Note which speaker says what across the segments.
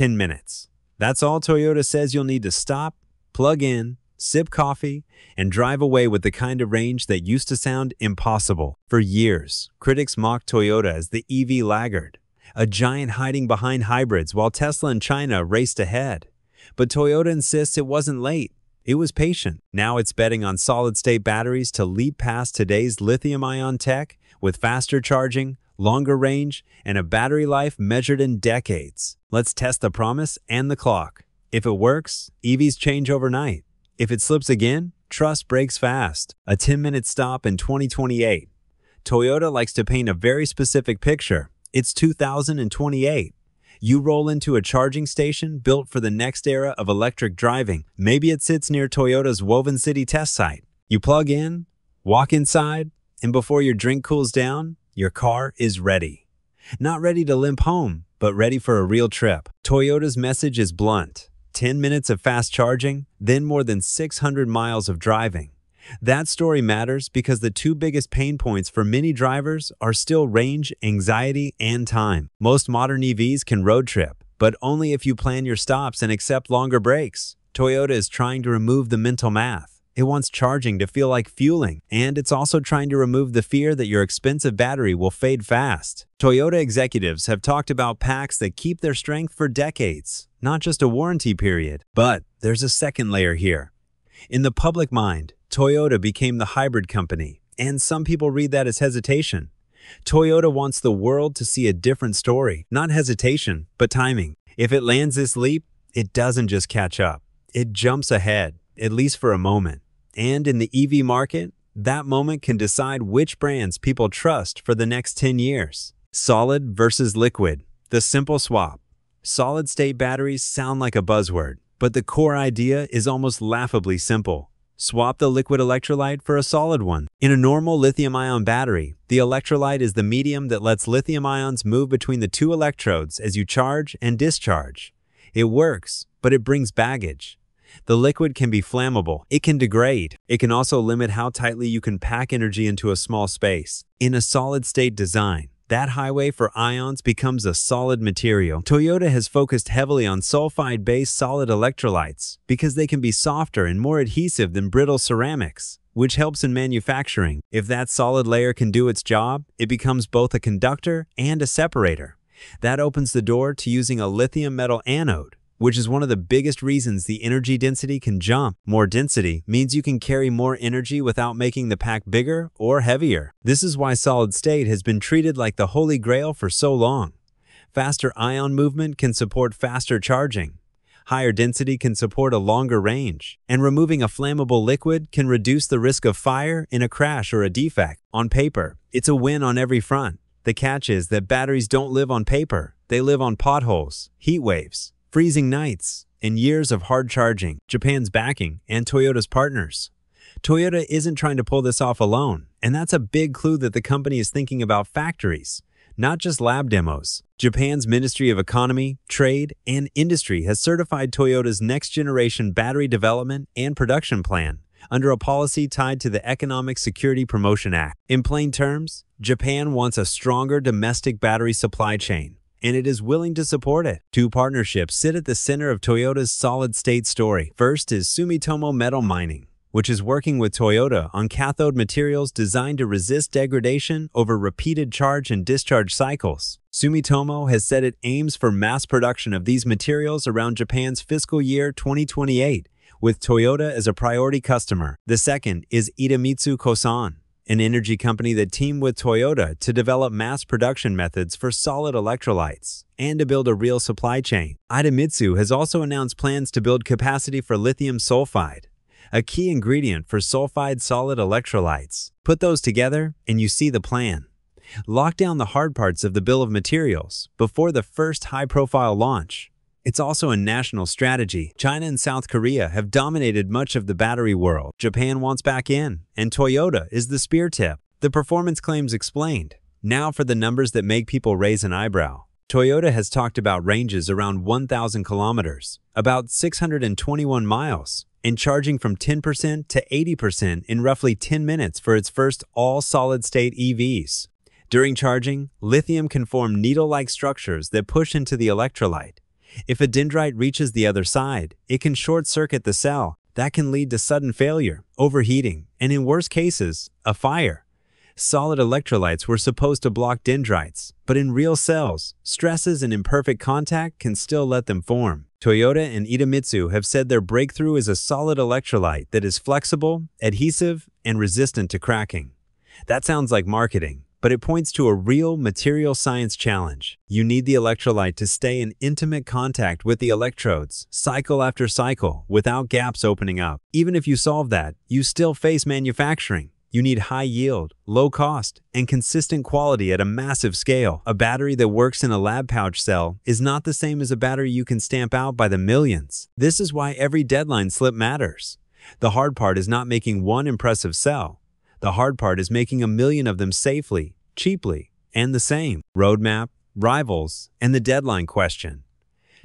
Speaker 1: 10 minutes. That's all Toyota says you'll need to stop, plug in, sip coffee, and drive away with the kind of range that used to sound impossible. For years, critics mocked Toyota as the EV laggard, a giant hiding behind hybrids while Tesla and China raced ahead. But Toyota insists it wasn't late. It was patient. Now it's betting on solid-state batteries to leap past today's lithium-ion tech with faster charging, longer range, and a battery life measured in decades. Let's test the promise and the clock. If it works, EVs change overnight. If it slips again, trust breaks fast. A 10-minute stop in 2028. Toyota likes to paint a very specific picture. It's 2028. You roll into a charging station built for the next era of electric driving. Maybe it sits near Toyota's Woven City test site. You plug in, walk inside, and before your drink cools down, your car is ready. Not ready to limp home, but ready for a real trip. Toyota's message is blunt. 10 minutes of fast charging, then more than 600 miles of driving. That story matters because the two biggest pain points for many drivers are still range, anxiety, and time. Most modern EVs can road trip, but only if you plan your stops and accept longer breaks. Toyota is trying to remove the mental math. It wants charging to feel like fueling, and it's also trying to remove the fear that your expensive battery will fade fast. Toyota executives have talked about packs that keep their strength for decades, not just a warranty period. But there's a second layer here. In the public mind, Toyota became the hybrid company, and some people read that as hesitation. Toyota wants the world to see a different story, not hesitation, but timing. If it lands this leap, it doesn't just catch up. It jumps ahead, at least for a moment. And in the EV market, that moment can decide which brands people trust for the next 10 years. Solid versus liquid, the simple swap. Solid state batteries sound like a buzzword, but the core idea is almost laughably simple. Swap the liquid electrolyte for a solid one. In a normal lithium-ion battery, the electrolyte is the medium that lets lithium ions move between the two electrodes as you charge and discharge. It works, but it brings baggage. The liquid can be flammable. It can degrade. It can also limit how tightly you can pack energy into a small space. In a solid-state design, that highway for ions becomes a solid material. Toyota has focused heavily on sulfide-based solid electrolytes because they can be softer and more adhesive than brittle ceramics, which helps in manufacturing. If that solid layer can do its job, it becomes both a conductor and a separator. That opens the door to using a lithium metal anode, which is one of the biggest reasons the energy density can jump. More density means you can carry more energy without making the pack bigger or heavier. This is why solid state has been treated like the holy grail for so long. Faster ion movement can support faster charging. Higher density can support a longer range, and removing a flammable liquid can reduce the risk of fire in a crash or a defect. On paper, it's a win on every front. The catch is that batteries don't live on paper. They live on potholes, heat waves, freezing nights, and years of hard charging, Japan's backing, and Toyota's partners. Toyota isn't trying to pull this off alone, and that's a big clue that the company is thinking about factories, not just lab demos. Japan's Ministry of Economy, Trade, and Industry has certified Toyota's next-generation battery development and production plan under a policy tied to the Economic Security Promotion Act. In plain terms, Japan wants a stronger domestic battery supply chain, and it is willing to support it. Two partnerships sit at the center of Toyota's solid-state story. First is Sumitomo Metal Mining, which is working with Toyota on cathode materials designed to resist degradation over repeated charge and discharge cycles. Sumitomo has said it aims for mass production of these materials around Japan's fiscal year 2028, with Toyota as a priority customer. The second is Idemitsu Kosan, an energy company that teamed with Toyota to develop mass production methods for solid electrolytes and to build a real supply chain. Idemitsu has also announced plans to build capacity for lithium sulfide, a key ingredient for sulfide solid electrolytes. Put those together and you see the plan. Lock down the hard parts of the bill of materials before the first high-profile launch. It's also a national strategy. China and South Korea have dominated much of the battery world. Japan wants back in, and Toyota is the spear tip. The performance claims explained. Now for the numbers that make people raise an eyebrow. Toyota has talked about ranges around 1,000 kilometers, about 621 miles, and charging from 10% to 80% in roughly 10 minutes for its first all-solid-state EVs. During charging, lithium can form needle-like structures that push into the electrolyte, If a dendrite reaches the other side, it can short-circuit the cell. That can lead to sudden failure, overheating, and in worst cases, a fire. Solid electrolytes were supposed to block dendrites, but in real cells, stresses and imperfect contact can still let them form. Toyota and Idemitsu have said their breakthrough is a solid electrolyte that is flexible, adhesive, and resistant to cracking. That sounds like marketing, but it points to a real material science challenge. You need the electrolyte to stay in intimate contact with the electrodes, cycle after cycle, without gaps opening up. Even if you solve that, you still face manufacturing. You need high yield, low cost, and consistent quality at a massive scale. A battery that works in a lab pouch cell is not the same as a battery you can stamp out by the millions. This is why every deadline slip matters. The hard part is not making one impressive cell. The hard part is making a million of them safely, cheaply, and the same. Roadmap, rivals, and the deadline question.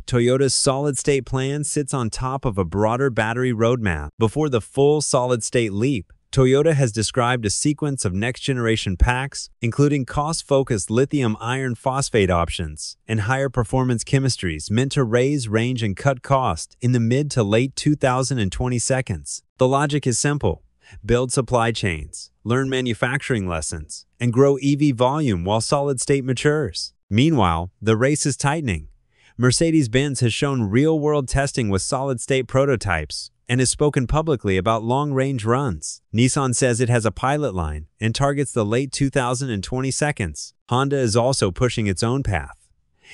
Speaker 1: Toyota's solid-state plan sits on top of a broader battery roadmap before the full solid-state leap. Toyota has described a sequence of next-generation packs, including cost-focused lithium iron phosphate options and higher performance chemistries meant to raise range and cut cost in the mid to late 2020 seconds. The logic is simple. Build supply chains, learn manufacturing lessons, and grow EV volume while solid-state matures. Meanwhile, the race is tightening. Mercedes-Benz has shown real-world testing with solid-state prototypes, and has spoken publicly about long-range runs. Nissan says it has a pilot line and targets the late 2020 seconds. Honda is also pushing its own path.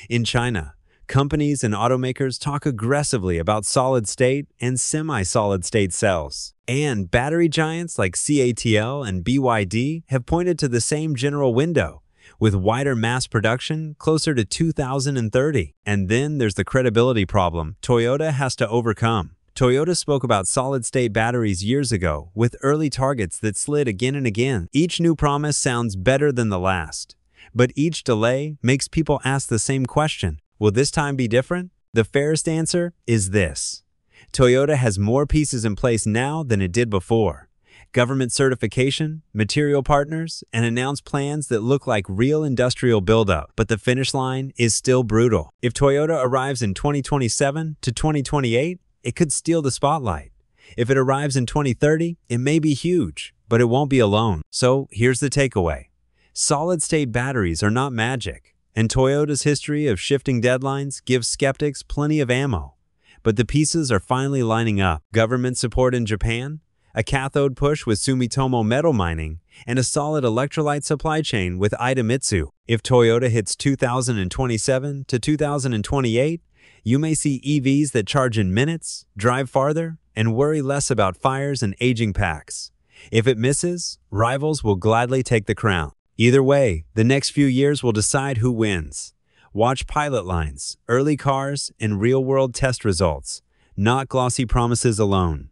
Speaker 1: In China, companies and automakers talk aggressively about solid-state and semi-solid-state cells. And battery giants like CATL and BYD have pointed to the same general window, with wider mass production closer to 2030. And then there's the credibility problem Toyota has to overcome. Toyota spoke about solid-state batteries years ago, with early targets that slid again and again. Each new promise sounds better than the last. But each delay makes people ask the same question. Will this time be different? The fairest answer is this. Toyota has more pieces in place now than it did before. Government certification, material partners, and announced plans that look like real industrial buildup. But the finish line is still brutal. If Toyota arrives in 2027 to 2028, it could steal the spotlight. If it arrives in 2030, it may be huge, but it won't be alone. So here's the takeaway. Solid-state batteries are not magic, and Toyota's history of shifting deadlines gives skeptics plenty of ammo. But the pieces are finally lining up. Government support in Japan, a cathode push with Sumitomo Metal Mining, and a solid electrolyte supply chain with Idemitsu. If Toyota hits 2027 to 2028, you may see EVs that charge in minutes, drive farther, and worry less about fires and aging packs. If it misses, rivals will gladly take the crown. Either way, the next few years will decide who wins. Watch pilot lines, early cars, and real-world test results, not glossy promises alone.